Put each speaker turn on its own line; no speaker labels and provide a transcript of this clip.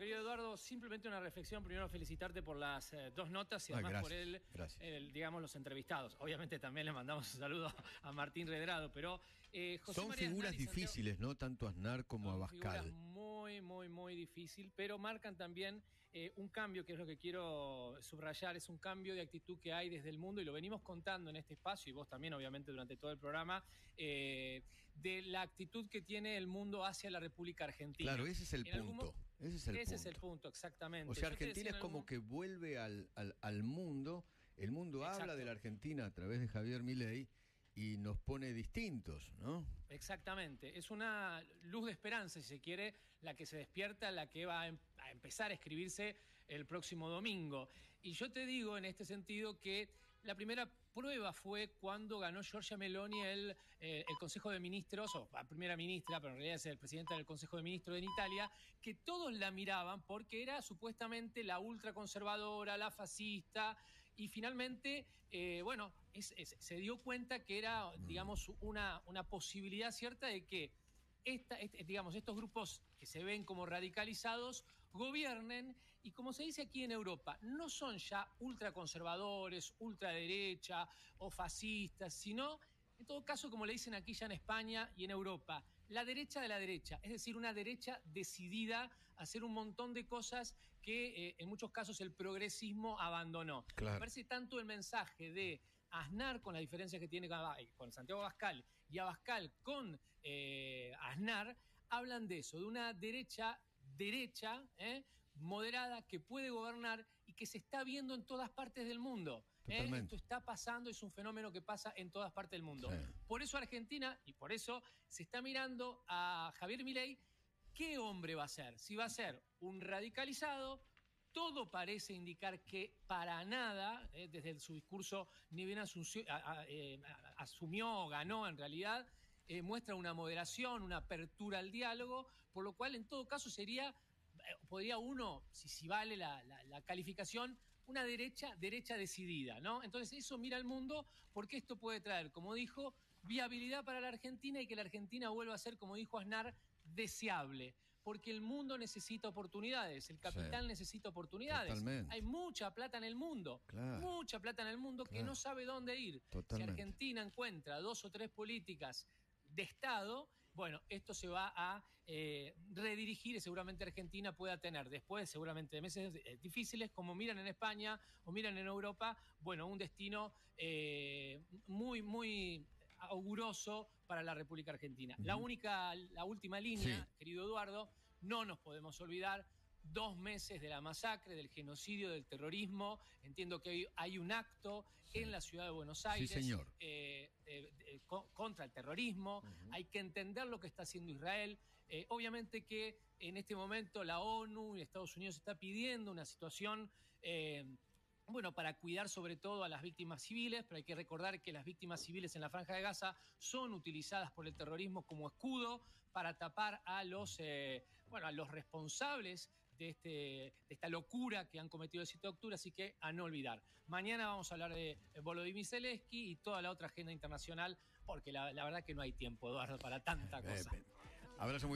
querido Eduardo, simplemente una reflexión. Primero, felicitarte por las eh, dos notas y además
gracias,
por el, digamos, los entrevistados. Obviamente también le mandamos un saludo a Martín Redrado, pero eh, José
Son
María
figuras
Aznar y Santiago-
difíciles, ¿no? Tanto Aznar como
son figuras
Abascal.
muy, muy, muy difícil, pero marcan también eh, un cambio, que es lo que quiero subrayar, es un cambio de actitud que hay desde el mundo, y lo venimos contando en este espacio, y vos también, obviamente, durante todo el programa, de la actitud que tiene el mundo hacia la República Argentina.
Claro, ese es el
En
punto. Ese es el
Ese es el
punto.
punto, exactamente.
O sea,
Yo
Argentina
en
es como
algún-
que vuelve al, al- al mundo, el mundo habla de la Argentina a través de Javier Milei y nos pone distintos, ¿no?
Exactamente, es una luz de esperanza, si se quiere, la que se despierta, la que va a, em- a empezar a escribirse el próximo domingo. Y yo te digo en este sentido que la primera prueba fue cuando ganó Giorgia Meloni el, eh, el Consejo de Ministros, o la primera ministra, pero en realidad es el presidente del Consejo de Ministros en Italia, que todos la miraban porque era supuestamente la ultraconservadora, la fascista, y finalmente, eh, bueno, es- es- se dio cuenta que era, digamos, una, una posibilidad cierta de que esta, este- digamos, estos grupos que se ven como radicalizados gobiernen y como se dice aquí en Europa, no son ya ultraconservadores, ultraderecha o fascistas, sino, en todo caso, como le dicen aquí ya en España y en Europa, la derecha de la derecha, es decir, una derecha decidida a hacer un montón de cosas que eh, en muchos casos el progresismo abandonó.
Claro.
Me parece tanto el mensaje de Aznar con las diferencias que tiene con, con Santiago Abascal y Abascal con eh, Aznar, hablan de eso, de una derecha derecha, ¿eh? moderada, que puede gobernar y que se está viendo en todas partes del mundo. ¿eh? Esto está pasando, es un fenómeno que pasa en todas partes del mundo.
Sí.
Por eso Argentina, y por eso se está mirando a Javier Milei, ¿qué hombre va a ser? Si va a ser un radicalizado, todo parece indicar que para nada, eh, desde su discurso, ni bien asunció- a- a- eh, a- asumió o ganó en realidad, eh, muestra una moderación, una apertura al diálogo, por lo cual en todo caso sería, eh, podría uno, si, si vale la, la- la calificación, una derecha, derecha decidida, ¿no? Entonces eso mira al mundo porque esto puede traer, como dijo, viabilidad para la Argentina y que la Argentina vuelva a ser, como dijo Aznar, deseable. Porque el mundo necesita oportunidades, el capital
Sí.
necesita oportunidades.
Totalmente.
Hay mucha plata en el mundo,
Claro.
mucha plata en el mundo que no sabe dónde ir.
Totalmente.
Si Argentina encuentra dos o tres políticas de Estado, bueno, esto se va a eh, redirigir y seguramente Argentina pueda tener, después seguramente de meses eh, difíciles, como miran en España o miran en Europa, bueno, un destino eh, muy, muy auguroso para la República Argentina. La única, la última línea,
Sí.
querido Eduardo, no nos podemos olvidar dos meses de la masacre, del genocidio, del terrorismo. Entiendo que hay, hay un acto en la ciudad de Buenos Aires
señor.
eh, eh, co- contra el terrorismo. Hay que entender lo que está haciendo Israel. Eh, obviamente que en este momento la ONU y Estados Unidos está pidiendo una situación... eh, bueno, para cuidar sobre todo a las víctimas civiles, pero hay que recordar que las víctimas civiles en la Franja de Gaza son utilizadas por el terrorismo como escudo para tapar a los, eh, bueno, a los responsables de, este, de esta locura que han cometido el 7 de octubre, así que a no olvidar. Mañana vamos a hablar de Volodymyr Zelensky y toda la otra agenda internacional, porque la, la verdad que no hay tiempo, Eduardo, para tanta cosa.
Eh, abrazo muy